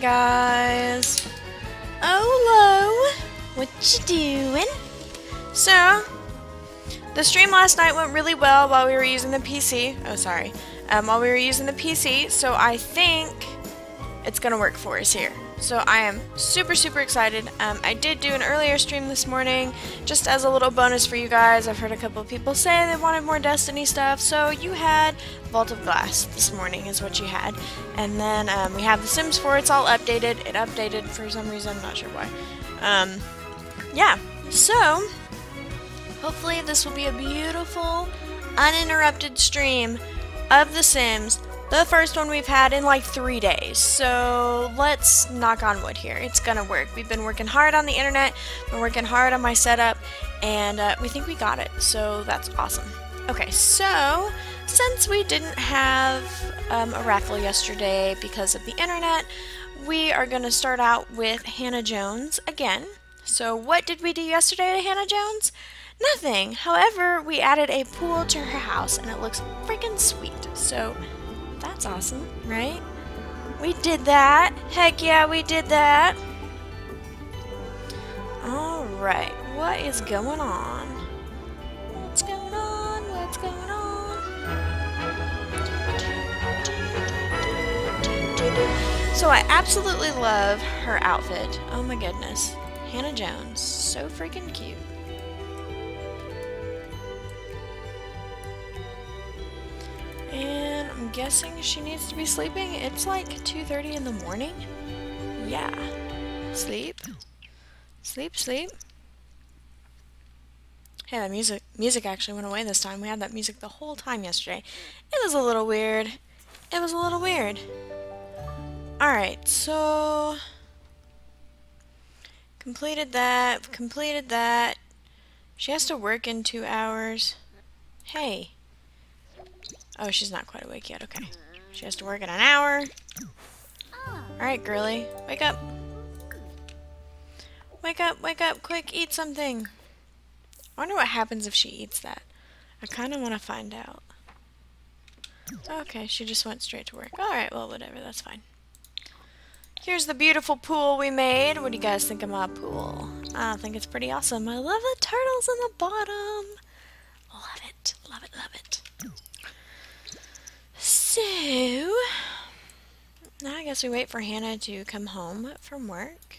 guys. Hello. What you doing? So, the stream last night went really well while we were using the PC. Oh, sorry. Um, while we were using the PC, so I think it's gonna work for us here. So I am super, super excited. Um, I did do an earlier stream this morning, just as a little bonus for you guys. I've heard a couple of people say they wanted more Destiny stuff, so you had Vault of Glass this morning is what you had. And then um, we have The Sims 4, it's all updated. It updated for some reason, I'm not sure why. Um, yeah, so hopefully this will be a beautiful, uninterrupted stream of The Sims the first one we've had in like three days. So let's knock on wood here. It's gonna work. We've been working hard on the internet, been working hard on my setup, and uh, we think we got it. So that's awesome. Okay, so since we didn't have um, a raffle yesterday because of the internet, we are gonna start out with Hannah Jones again. So what did we do yesterday to Hannah Jones? Nothing. However, we added a pool to her house and it looks freaking sweet. So that's awesome, right? We did that. Heck yeah, we did that. Alright, what is going on? What's going on? What's going on? So I absolutely love her outfit. Oh my goodness. Hannah Jones. So freaking cute. Guessing she needs to be sleeping. It's like 2.30 in the morning. Yeah. Sleep. Sleep, sleep. Hey, that music music actually went away this time. We had that music the whole time yesterday. It was a little weird. It was a little weird. Alright, so... Completed that, completed that. She has to work in two hours. Hey. Oh, she's not quite awake yet. Okay. She has to work in an hour. Alright, girly. Wake up. Wake up, wake up, quick, eat something. I wonder what happens if she eats that. I kind of want to find out. Okay, she just went straight to work. Alright, well, whatever, that's fine. Here's the beautiful pool we made. What do you guys think of my pool? I think it's pretty awesome. I love the turtles in the bottom. Love it, love it, love it. So, now I guess we wait for Hannah to come home from work.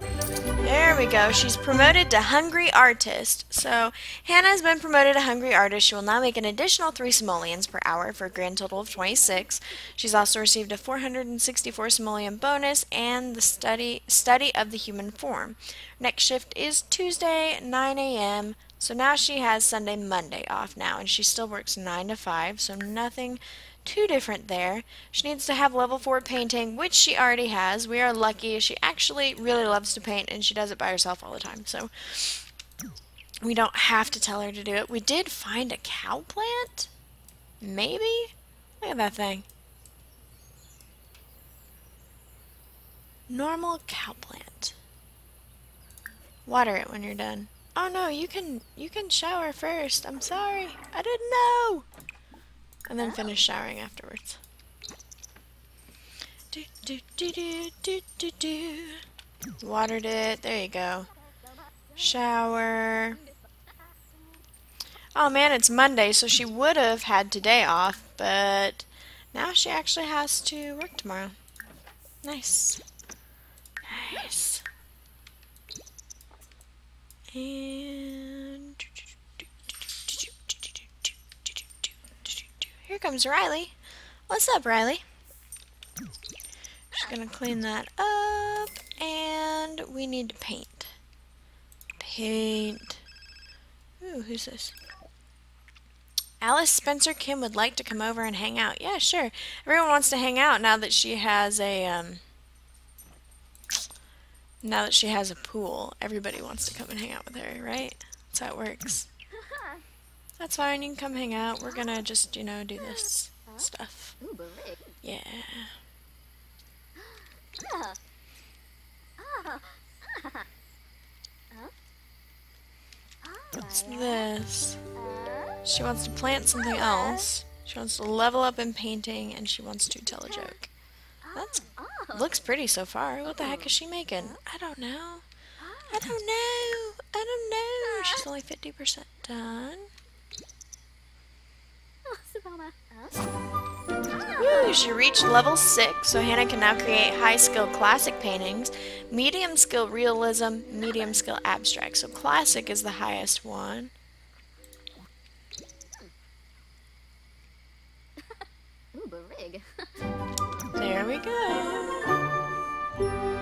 There we go. She's promoted to Hungry Artist. So, Hannah's been promoted to Hungry Artist. She will now make an additional 3 simoleons per hour for a grand total of 26. She's also received a 464 simoleon bonus and the study study of the human form. Next shift is Tuesday, 9 a.m. So now she has Sunday, Monday off now, and she still works 9 to 5, so nothing too different there. She needs to have level 4 painting, which she already has. We are lucky. She actually really loves to paint, and she does it by herself all the time. So we don't have to tell her to do it. We did find a cow plant? Maybe? Look at that thing. Normal cow plant. Water it when you're done. Oh no, you can you can shower first. I'm sorry. I didn't know and then oh. finish showering afterwards. Do, do, do, do, do, do, do. Watered it. There you go. Shower. Oh man, it's Monday, so she would have had today off, but now she actually has to work tomorrow. Nice. Nice. And Here comes Riley. What's up, Riley? Just gonna clean that up, and we need to paint. Paint. Ooh, who's this? Alice Spencer Kim would like to come over and hang out. Yeah, sure. Everyone wants to hang out now that she has a, um, now that she has a pool. Everybody wants to come and hang out with her, right? That's how it works. That's fine, you can come hang out. We're gonna just, you know, do this stuff. Yeah. What's this? She wants to plant something else. She wants to level up in painting, and she wants to tell a joke. That's looks pretty so far. What the heck is she making? I don't know. I don't know. I don't know. She's only 50% done. Woo, she reached level 6, so Hannah can now create high skill classic paintings, medium skill realism, medium skill abstract. So classic is the highest one. There we go.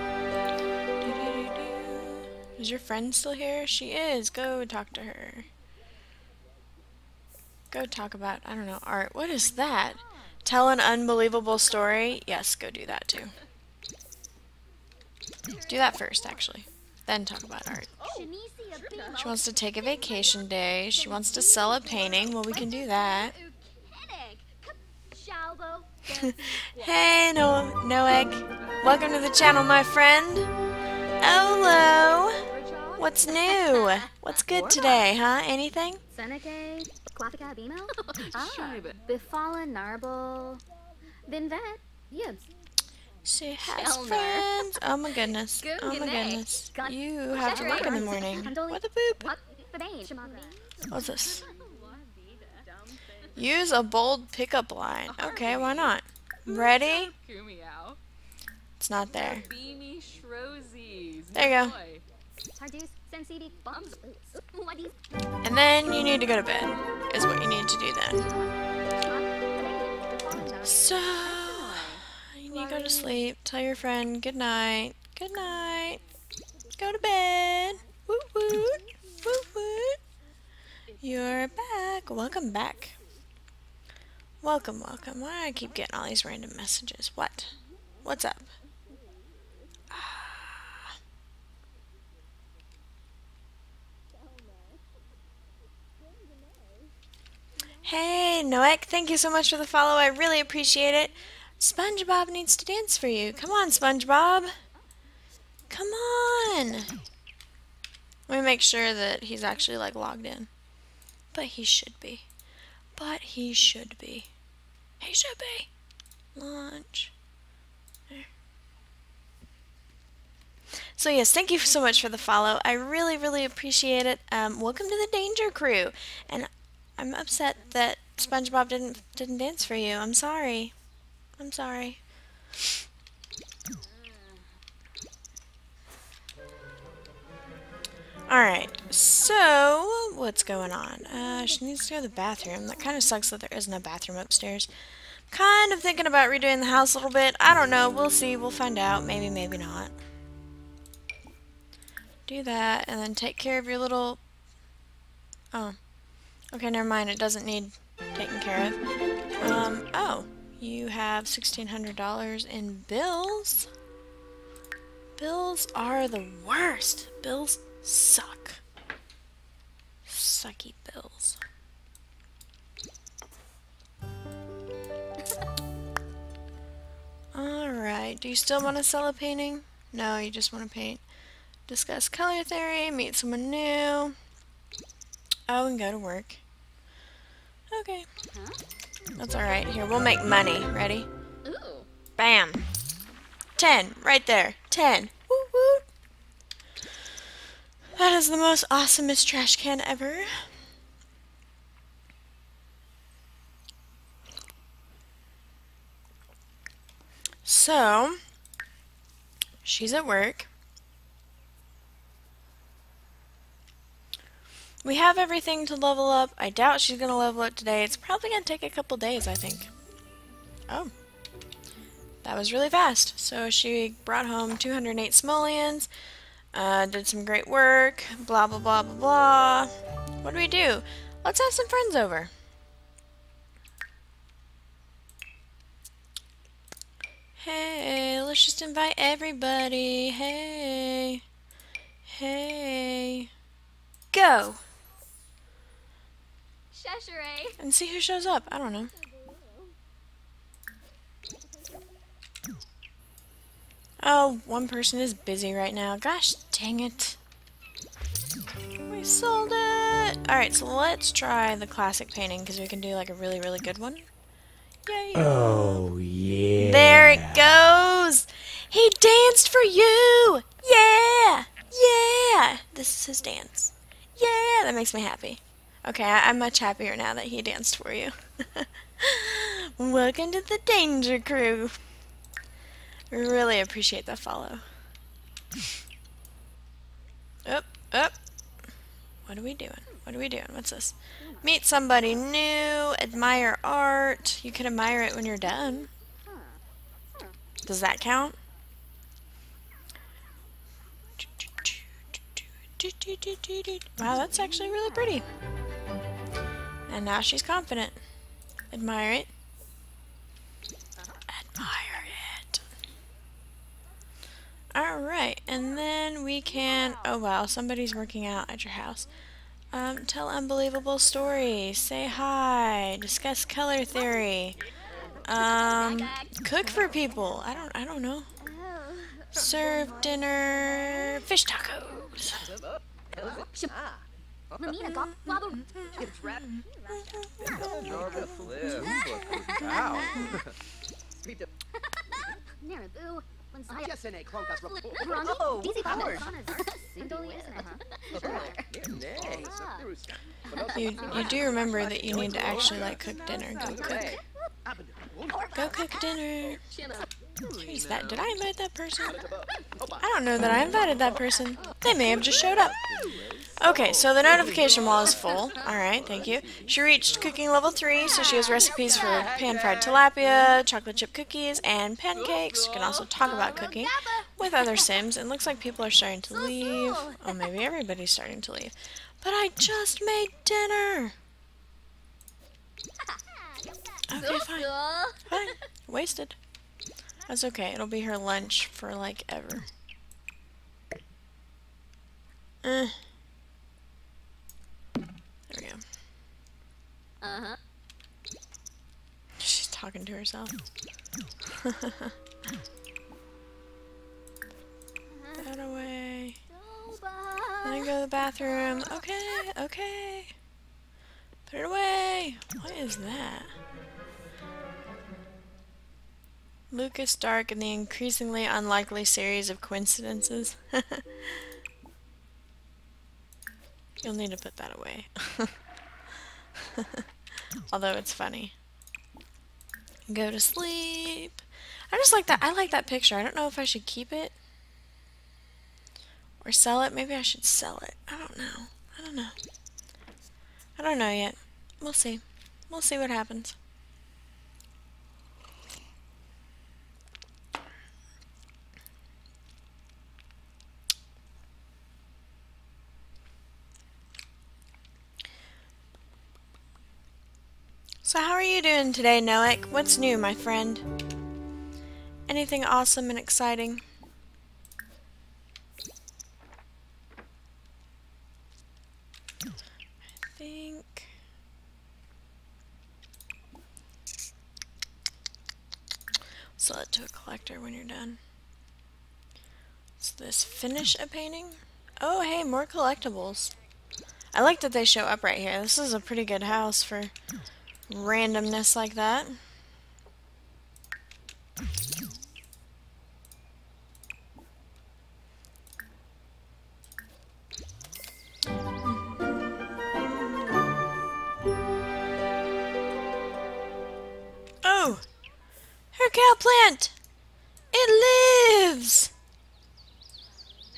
Is your friend still here? She is. Go talk to her. Go talk about, I don't know, art. What is that? Tell an unbelievable story? Yes, go do that too. Do that first, actually. Then talk about art. She wants to take a vacation day. She wants to sell a painting. Well, we can do that. hey, no Noeg. Welcome to the channel, my friend. Hello. What's new? What's good today, huh? Anything? seneca Befallen Narble. Binvet. Yibs. She has friends. Oh my goodness. Oh my goodness. You have to work in the morning. What a boop. What's this? Use a bold pickup line. Okay, why not? Ready? It's not there. There you go. And then you need to go to bed, is what you need to do then. So, you need to go to sleep. Tell your friend good night. Good night. Go to bed. Woot woot. Woot woot. You're back. Welcome back. Welcome, welcome. Why do I keep getting all these random messages? What? What's up? Hey, Noek, thank you so much for the follow. I really appreciate it. SpongeBob needs to dance for you. Come on, SpongeBob. Come on. Let me make sure that he's actually, like, logged in. But he should be. But he should be. He should be. Launch. There. So yes, thank you so much for the follow. I really, really appreciate it. Um, welcome to the Danger Crew. And I'm upset that SpongeBob didn't didn't dance for you. I'm sorry. I'm sorry. Alright, so what's going on? Uh, she needs to go to the bathroom. That kind of sucks that there isn't a bathroom upstairs. Kind of thinking about redoing the house a little bit. I don't know. We'll see. We'll find out. Maybe, maybe not. Do that, and then take care of your little... Oh. Okay, never mind. It doesn't need taken care of. Um, oh. You have $1,600 in bills? Bills are the worst. Bills suck. Sucky bills. Alright, do you still want to sell a painting? No, you just want to paint. Discuss color theory, meet someone new. Oh, and go to work. Okay. That's alright. Here, we'll make money. Ready? Bam. Ten. Right there. Ten. Woo woo. That is the most awesomest trash can ever. So, she's at work. We have everything to level up. I doubt she's going to level up today. It's probably going to take a couple days, I think. Oh. That was really fast. So she brought home 208 simoleons, uh, did some great work, blah, blah, blah, blah, blah. What do we do? Let's have some friends over. Hey, let's just invite everybody. Hey. Hey. Go! And see who shows up. I don't know. Oh, one person is busy right now. Gosh dang it. We sold it! Alright, so let's try the classic painting because we can do like a really, really good one. Yay! Oh, yeah. There it goes! He danced for you! Yeah! Yeah! This is his dance. Yeah! That makes me happy. Okay, I am much happier now that he danced for you. Welcome to the Danger Crew. Really appreciate the follow. Up, up. What are we doing? What are we doing? What's this? Meet somebody new, admire art. You can admire it when you're done. Does that count? Wow, that's actually really pretty. And now she's confident. Admire it. Admire it. Alright, and then we can... Oh wow, somebody's working out at your house. Um, tell unbelievable stories. Say hi. Discuss color theory. Um, cook for people. I don't. I don't know. Serve dinner. Fish tacos. You you do remember that you need to actually like cook dinner. Go cook. Go cook dinner. Who's that? Did I invite that person? I don't know that I invited that person. They may have just showed up. Okay, so the notification wall is full. Alright, thank you. She reached cooking level 3, so she has recipes for pan-fried tilapia, chocolate chip cookies, and pancakes. You can also talk about cooking with other Sims. It looks like people are starting to leave. Oh, maybe everybody's starting to leave. But I just made dinner! Okay, fine. Fine. Wasted. That's okay. It'll be her lunch for, like, ever. Eh. There we go. Uh-huh. She's talking to herself. that away. Let me go to the bathroom. Okay, okay. Put it away. What is that? Lucas Dark and the increasingly unlikely series of coincidences. You'll need to put that away. Although it's funny. Go to sleep. I just like that. I like that picture. I don't know if I should keep it or sell it. Maybe I should sell it. I don't know. I don't know. I don't know yet. We'll see. We'll see what happens. So how are you doing today, Noek? What's new, my friend? Anything awesome and exciting? I think... Sell it to a collector when you're done. So this finish a painting? Oh, hey, more collectibles. I like that they show up right here. This is a pretty good house for randomness like that. Oh! Her cow plant! It lives!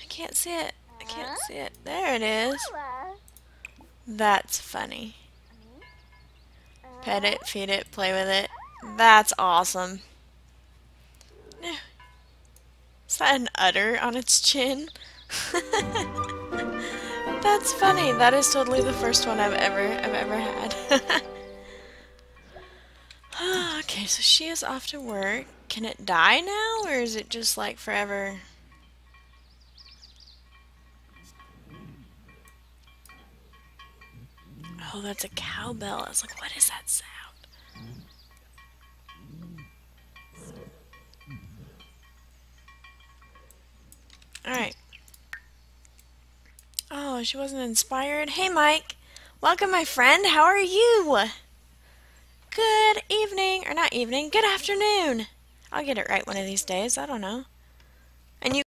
I can't see it. I can't see it. There it is. That's funny. Pet it, feed it, play with it. That's awesome. Is that an udder on its chin? That's funny. That is totally the first one I've ever I've ever had. okay, so she is off to work. Can it die now, or is it just like forever? Oh, that's a cowbell. I was like, what is that sound? Alright. Oh, she wasn't inspired. Hey, Mike. Welcome, my friend. How are you? Good evening. Or not evening. Good afternoon. I'll get it right one of these days. I don't know. and you